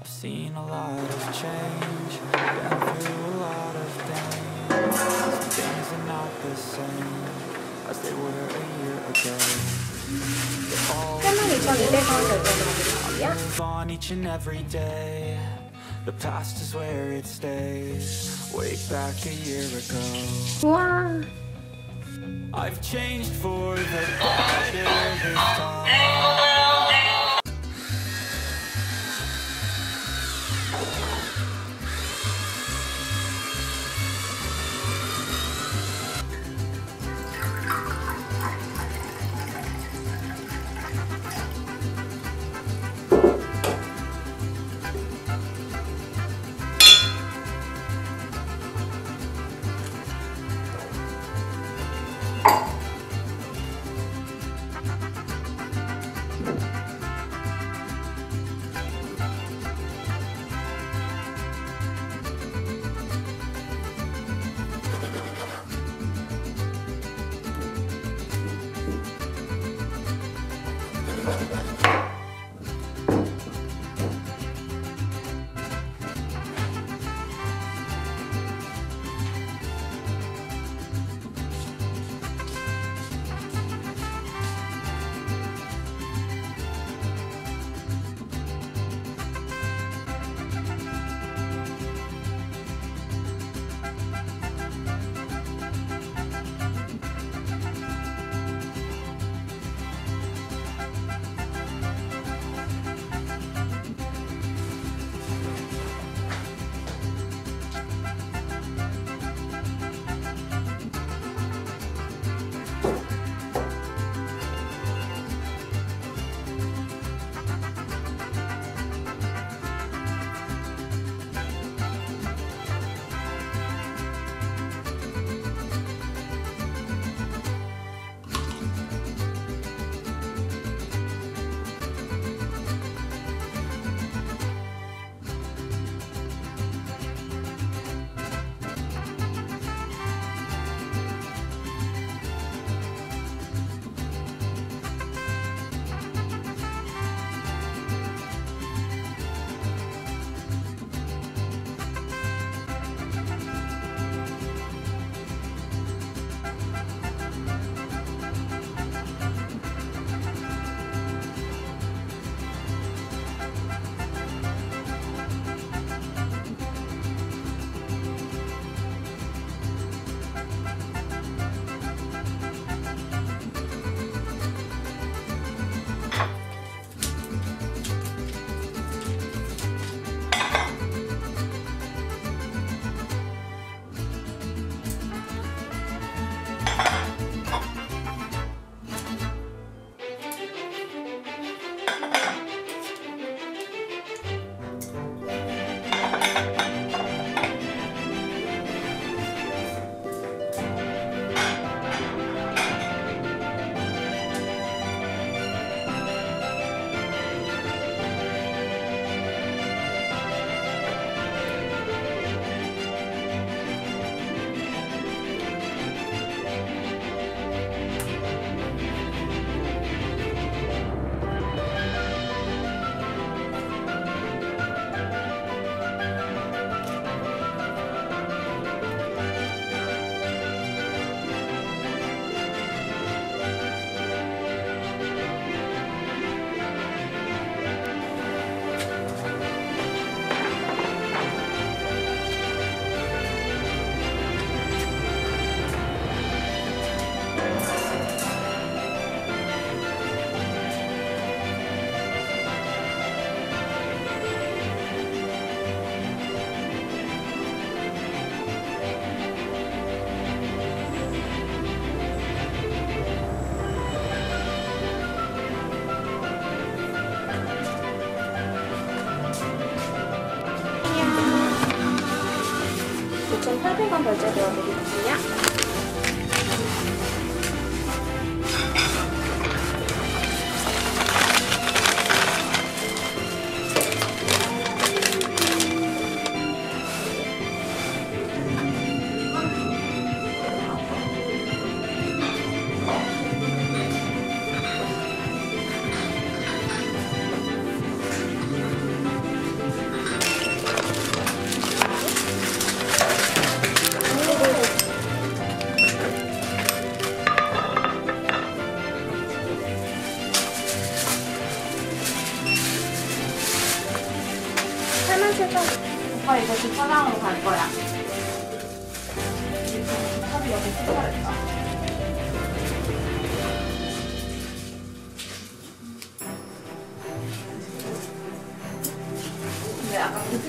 I've seen a lot of change, been through a lot of things. Things are not the same as they were a year ago. I on each and every day. The past is where it stays. Way back a year ago. I've changed for the better this time.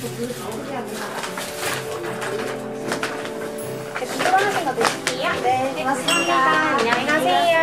네, 궁금하신 거 드실게요. 네, 고맙습니다. 안녕히 가세요.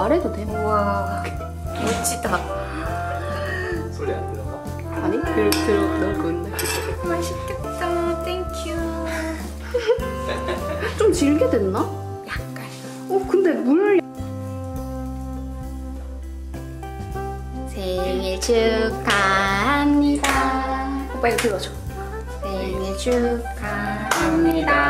말해도 돼? 우와, 멋지다. 소리 안 들어가? 아니 들 들어 있네. 맛있겠다. Thank you. 좀 질게 됐나? 약간. 어 근데 물 생일 축하합니다. 오빠 이거 들어줘. 생일 축하합니다.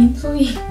민소희. 안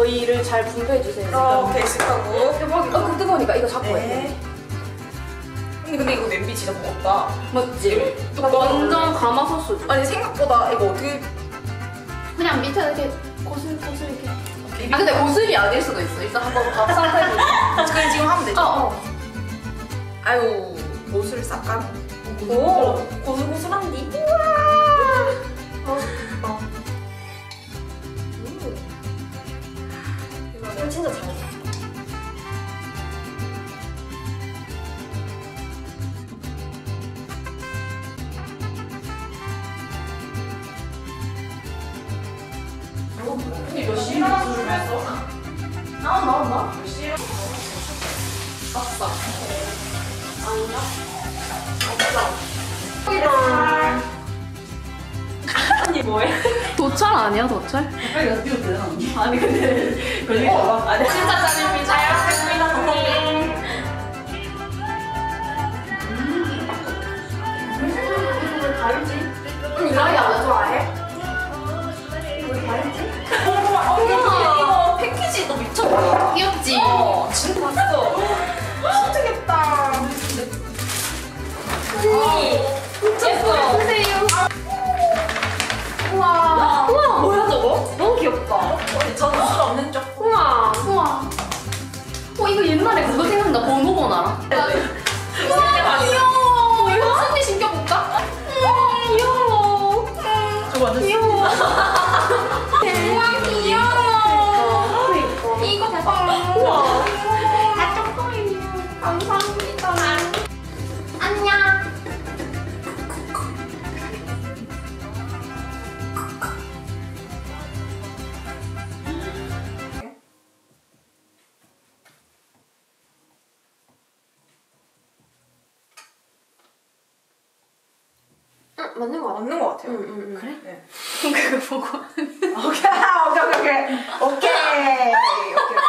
저희를 잘 분배해 주세요. 어, 배식하고. 대박이다. 어, 그 뜨거우니까 이거 잡고 해. 네. 근데, 근데 이거 냄비 진짜 무겁다. 맞지? 완전 가마솥. 아니 생각보다 이거 어떻게 그냥 밑에 이렇게 고슬 고슬 이렇게. 아 근데 고슬이 아닐 수도 있어. 일단 한번 밥 상태 보자. 그냥 지금 하면 되죠? 어, 어. 아유 옷을 싹 까는 오. 고슬고슬한디 맛있 다 이거 진짜 잘몇 시간 준비했어? 나온 나온 나? 몇 시간? 싹싹 아닌가? 아니 뭐해? 도철 아니야 도철? 아니 근데 거 봐. 아니 진짜 짜증이 잘 먹겠습니다 선생님. 이 나이 안 좋아해? 언니 이거 패키지도 미쳤다. 귀엽지? 어 진짜 봤어. 진짜. 언니 미쳤 뭐야 저거? 너무 귀엽다. 저는 술 없는 쪽. 우와. 우와. 어 이거 옛날에 그거 생각나. 번호번 알아? 그래? 네. 그거 보고. 오케이, 오케이, 오케이, 오케이, 오케이,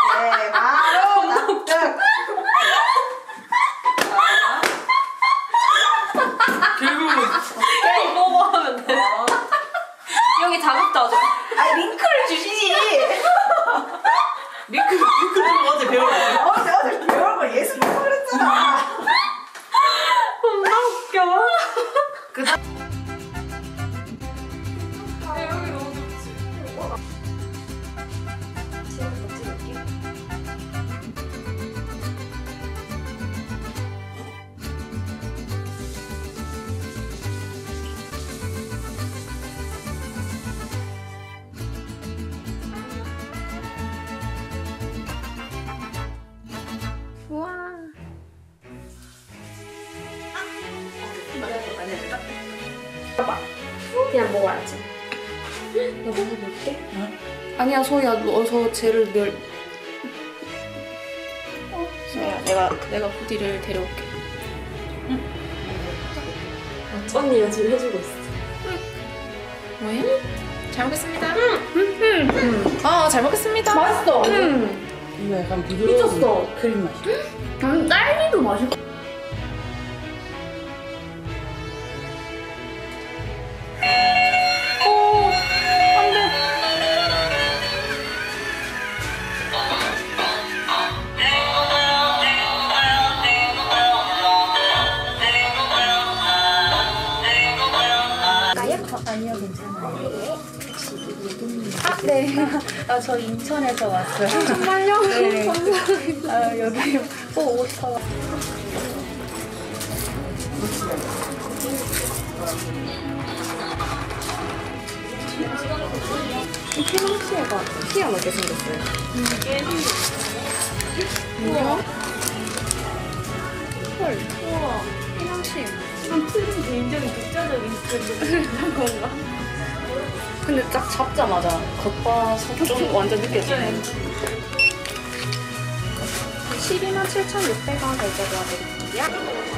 그냥 먹어야지. 나 먹어볼게. 아니야, 소희야, 너 어서 쟤를 늘. 어, 소희야, 내가 내가 후디를 데려올게. 언니가 지금 해주고 있어. 뭐야? 잘 먹겠습니다. 음, 음. 아, 잘 먹겠습니다. 맛있어. 음. 이거 약간 부드러운 미쳤어. 크림 맛이. 음, 딸기도 맛있고. 네. 아, 저 인천에서 왔어요. 정말요? 네. 감사합니다. 아, 여기 꼭옷 사. 이 피망치가 희한하게 생겼어요. 뭐야? 헐, 우와, 피망치. 삼촌 개인적인 독자적인 그런 건가? 근데 딱 잡자마자 겉바 속 좀 완전 느껴지네. 12만 7,600원 결제 도와드릴게요.